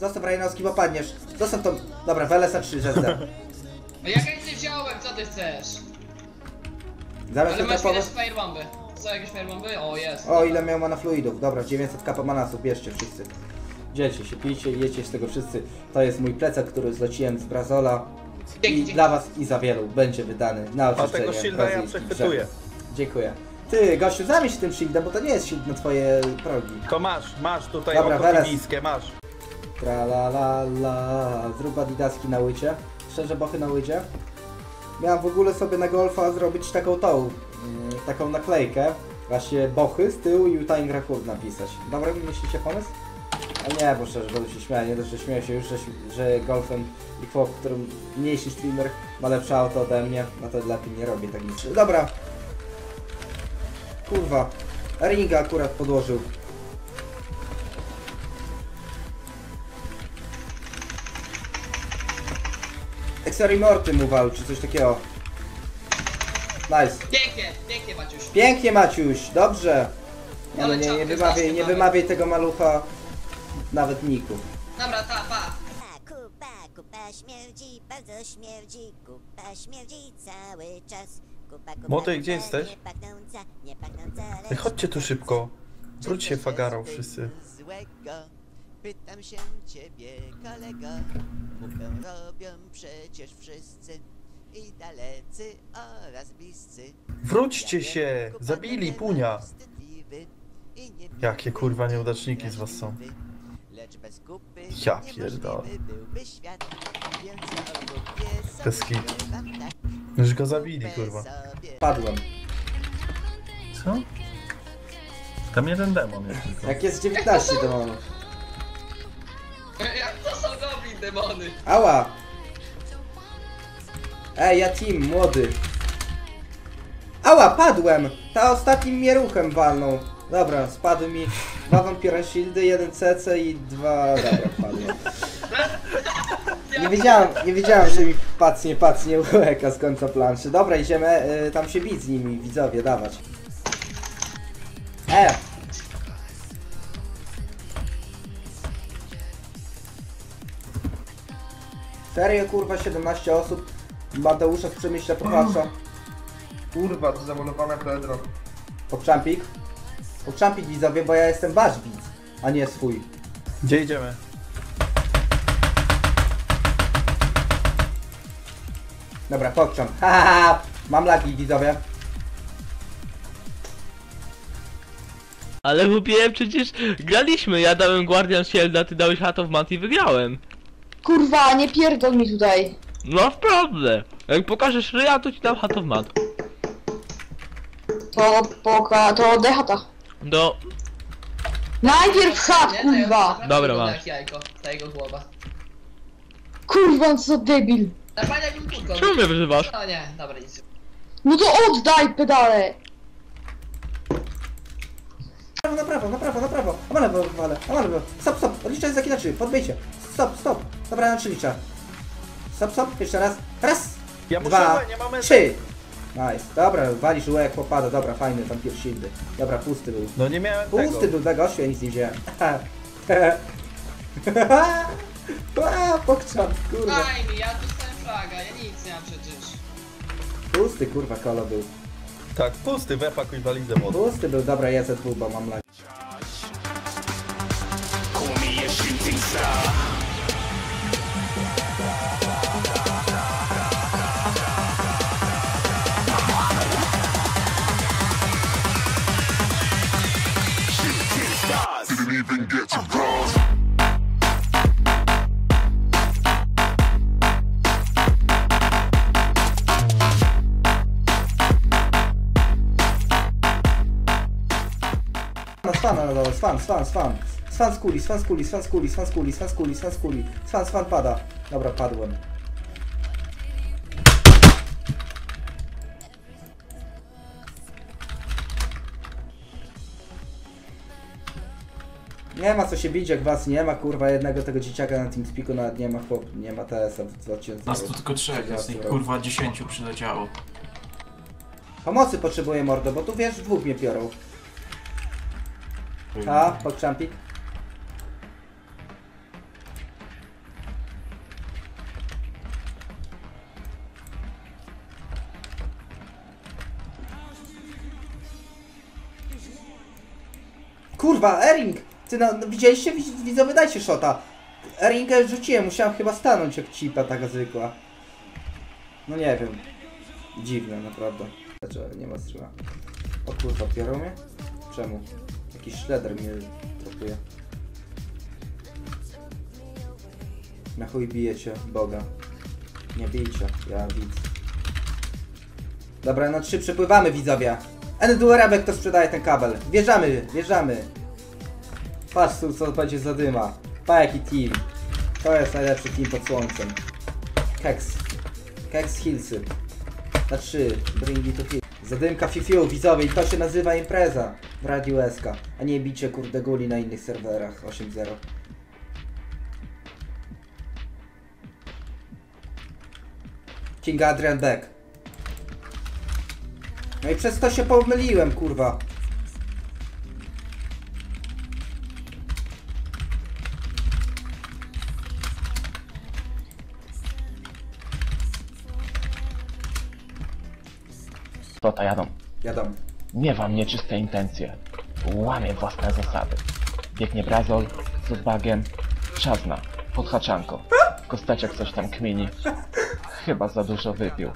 Zostaw Rajnowski, bo padniesz. Zostaw tą... Dobra, Welesa 3 ZD. No jak ja nic nie wziąłem, co ty chcesz? Zamiast Ale masz jakieś firebomby. Co, jakieś firebomby? O, jest. O, ile miał mana fluidów. Dobra, 900 kapa manasów, bierzcie wszyscy. Dzielcie się, pijcie i jecie z tego wszyscy. To jest mój plecak, który zleciłem z Brazola. Dzięki, I dzięki. dla was i za wielu będzie wydany na A oczyszczenie tego shielda ja przechwytuję. Dziękuję. Ty, gościu, zamień się tym shieldem, bo to nie jest shield na twoje progi. To masz, masz tutaj Dobra, oko Weles. masz. Tra la la la, zrób adidaski na łycie. Szczerze, bochy na łycie. Miałem w ogóle sobie na golfa zrobić taką tą, mm, taką naklejkę. Właśnie bochy z tyłu i Utah Record napisać. Dobry myślicie pomysł? A nie, bo szczerze, będę się śmiał, nie dość, że śmieję się już, że, że golfem i chłop, którym mniejszy streamer ma lepsze auto ode mnie, no to lepiej nie robię tak nic. Dobra. Kurwa. Ringa akurat podłożył. Exorimorty mu wal, czy coś takiego. Nice. Pięknie, pięknie Maciuś. Pięknie Maciuś, dobrze. Nie, no, Ale nie, nie, czapkę wymawiaj, znacznie nie mamy. wymawiaj tego malucha nawet Niku. Dobra, ta, pa. Kupa, kupa śmierdzi, bardzo śmierdzi, kupa śmierdzi cały czas. Kupa, kupa, Młody, kupa, gdzie jesteś? Nie pachnąca, nie pachnąca, lecz Ej, chodźcie tu szybko. Wróć się fagarą wszyscy. Złego? Pytam się ciebie, kolego. Kupę robią przecież wszyscy. I dalecy oraz bliscy. Wróćcie się! Zabili punia! Jakie, kurwa, nieudaczniki z was są. wrażliwy. Lecz bez kupy Ja pierdolę. kitu. śpiewam tak. Już go zabili, kurwa. Padłem. Co? Tam jeden demon jest tylko. Jak jest 19 demonów. Demony? Ała! Ej, ja team, młody. Ała, padłem! Ta ostatnim mnie ruchem walnął. Dobra, spadły mi dwa Vampire Shieldy, jeden CC i dwa... Dobra, padłem. Nie wiedziałem, nie wiedziałem, że mi pacnie, pacnie łeka z końca planszy. Dobra, idziemy y, tam się bić z nimi, widzowie, dawać. E! Serio, kurwa, 17 osób. Mateusza z Przemyśla popatrza. Kurwa, to zamalowane Pedro. Pokczampik. Pokczampik widzowie, bo ja jestem wasz widz, a nie swój. Gdzie idziemy? Dobra, pokczamp. Ha, ha, ha. Mam lagi widzowie. Ale mówiłem przecież graliśmy, ja dałem Guardian Shielda, ty dałeś Hat of Mat i wygrałem. Kurwa, nie pierdol mi tutaj. No naprawdę. Jak pokażesz ryja, to ci dam Hat of Mat. To poka, to dechata. Do... Najpierw chat, Nie, to ja kurwa. naprawdę Dobra, wygląda masz. jak jajko, ta jego głowa. Kurwa, co za debil. Jakbym kurką. Czemu mnie wyzywasz? No nie, dobra, nic. No to oddaj pedale. Na prawo, na prawo, na prawo. A na lewo, wale. A na lewo. Stop, stop. Odliczaj zakinaczy. Podbijcie. Stop, stop. Dobra, na trzy liczę. Stop, stop. Jeszcze raz. Raz. Ja muszę, Dwa. nie mamy... Trzy. Nice. Dobra, walisz łek, popada. Dobra, fajny tam pierwszy shieldy. Dobra, pusty był. No nie miałem tego. Pusty był dla gościu, ja nic nie wziąłem. A, pokczam, kurwa. Daj mi, ja dostałem flaga, ja nic nie mam przecież. Pusty, kurwa, kolo był. Tak, pusty, wepakuj walizę młody. Pusty był, dobra, ja ze bo mam lag. No sfana na dole, sfan, sfan, sfan. Sfan z kuli, sfan z kuli, sfan z kuli, sfan z kuli, sfan z kuli, sfan z kuli. Sfan, sfan pada. Dobra, padłem. Nie ma co się bić, jak was nie ma, kurwa, jednego tego dzieciaka na TeamSpeaku nawet nie ma, chłop, nie ma TS-a w 2000. Nas tu tylko trzech jest kurwa dziesięciu przyleciało. Pomocy potrzebuję, mordo, bo tu wiesz, dwóch mnie piorą. A, pokrzampik. Kurwa, Ering! Ty no, widzieliście? Widzowie, dajcie szota. Erinkę rzuciłem, musiałem chyba stanąć jak cipa taka zwykła. No nie wiem. Dziwne, naprawdę. Dlaczego nie ma strzyma? O kurwa, biorą mnie? Czemu? Jakiś szleder mnie tropuje. Na chuj bijecie Boga. Nie bijcie, ja widz. Dobra, na trzy przepływamy widzowie. Endurebek to sprzedaje ten kabel. Wjeżdżamy, wjeżdżamy. Patrz tu co będzie za dyma. Pa jaki team. To jest najlepszy team pod słońcem. Keks. Keks Hillsy. Na trzy. Bring it to hill. Zadymka fifiu widzowie i to się nazywa impreza w Radiu SK. A nie bicie kurde guli na innych serwerach 8.0. King Adrian Beck. No i przez to się pomyliłem, kurwa. To jadą. Jadą. Miewam nieczyste intencje. Łamię własne zasady. Biegnie Brazol z odbagiem. Czazna. Podhaczanko. Kosteczek coś tam kmini. Chyba za dużo wypił.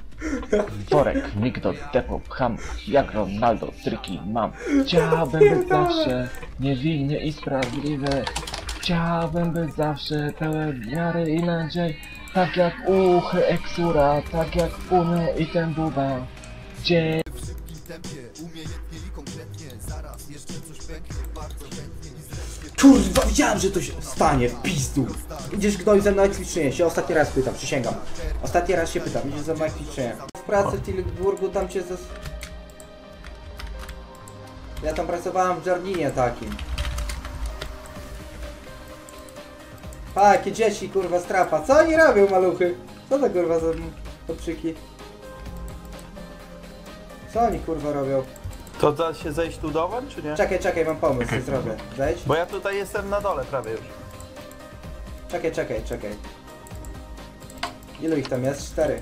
Worek, migdol, depo, pcham. Jak Ronaldo, tryki mam. Chciałbym być zawsze niewinny i sprawiedliwy. Chciałbym być zawsze pełen wiary i nadziei. Tak jak uchy Eksura, tak jak Uno i ten Buba. Dzień Kurwa, wiedziałem, że to się stanie w pizdu. Idziesz gnoju ze mną jak ćwiczenie się, ostatni raz pytam, przysięgam. Ostatni raz się pytam, idziesz ze mną jak ćwiczenie. W pracy w Tilburgu tam cię zas... Ja tam pracowałem w Jardinie takim. Pa, jakie dzieci, kurwa, strapa. Co oni robią, maluchy? Co to, kurwa, za poprzyki? Co oni, kurwa, robią? To da się zejść tu dołem, czy nie? Czekaj, czekaj, mam pomysł, co zrobię. Zejdź. Bo ja tutaj jestem na dole prawie już. Czekaj, czekaj, czekaj. Ilu ich tam jest? Cztery.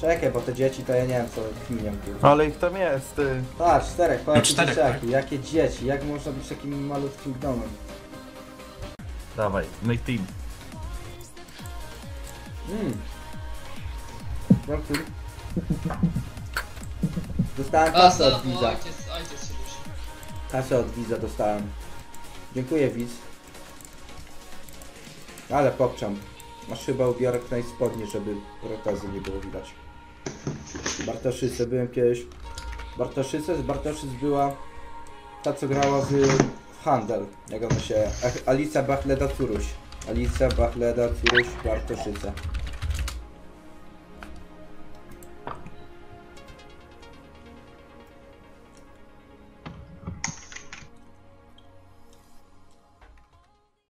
Czekaj, bo te dzieci to ja nie wiem co kminią kurwa. Ale ich tam jest. y. Patrz, czterech, No patrz czterech, dzieciaki, jakie dzieci, jak można być takim malutkim gnomem? Dawaj, no i team. Mmm. Dziękuję. Dostałem kasę od widza. Ojciec, ojciec się dusi. Kasę od widza dostałem. Dziękuję widz. Ale popczam. Masz chyba ubiorę knaj spodnie, żeby protezy nie było widać. Bartoszyce, byłem kiedyś. Bartoszyce, z Bartoszyc była ta co grała w Handel. Jak ona się... Alicja Bachleda Curuś. Alicja Bachleda Curuś Bartoszyce.